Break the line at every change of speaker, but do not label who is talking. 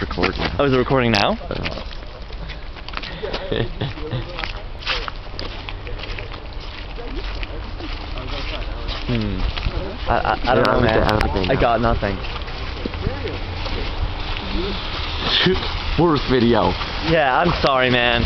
it's recording.
Oh, is it recording now? Hmm. I, I, I don't
Yeah,
know, man.
I
I got nothing.
Worst video.
Yeah, I'm sorry, man.